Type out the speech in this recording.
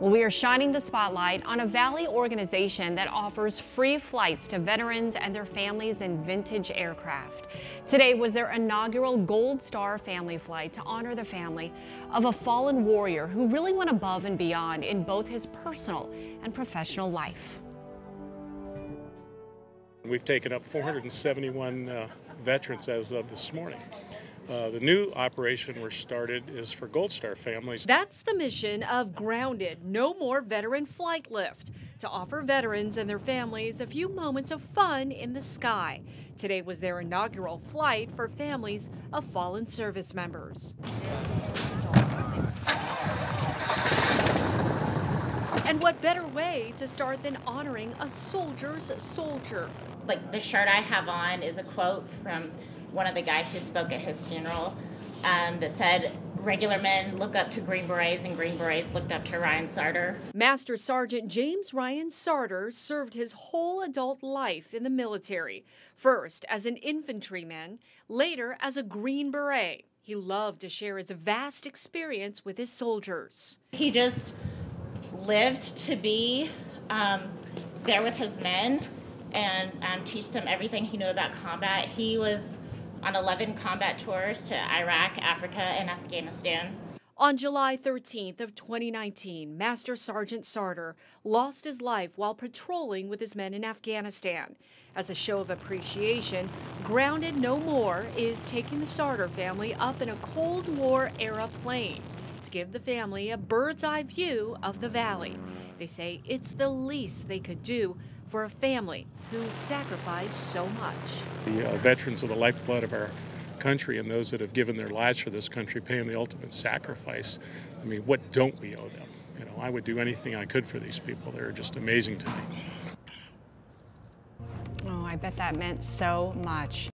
We are shining the spotlight on a Valley organization that offers free flights to veterans and their families in vintage aircraft. Today was their inaugural Gold Star family flight to honor the family of a fallen warrior who really went above and beyond in both his personal and professional life. We've taken up 471 uh, veterans as of this morning. Uh, the new operation we're started is for Gold Star families. That's the mission of Grounded No More Veteran Flight Lift to offer veterans and their families a few moments of fun in the sky. Today was their inaugural flight for families of fallen service members. And what better way to start than honoring a soldier's soldier? Like the shirt I have on is a quote from one of the guys who spoke at his funeral um, that said, Regular men look up to Green Berets, and Green Berets looked up to Ryan Sartor. Master Sergeant James Ryan Sartor served his whole adult life in the military, first as an infantryman, later as a Green Beret. He loved to share his vast experience with his soldiers. He just lived to be um, there with his men and um, teach them everything he knew about combat. He was on 11 combat tours to Iraq, Africa, and Afghanistan. On July 13th of 2019, Master Sergeant Sartor lost his life while patrolling with his men in Afghanistan. As a show of appreciation, Grounded No More is taking the Sartor family up in a Cold War era plane to give the family a bird's eye view of the valley. They say it's the least they could do for a family who sacrificed so much. The uh, veterans are the lifeblood of our country and those that have given their lives for this country, paying the ultimate sacrifice. I mean, what don't we owe them? You know, I would do anything I could for these people. They're just amazing to me. Oh, I bet that meant so much.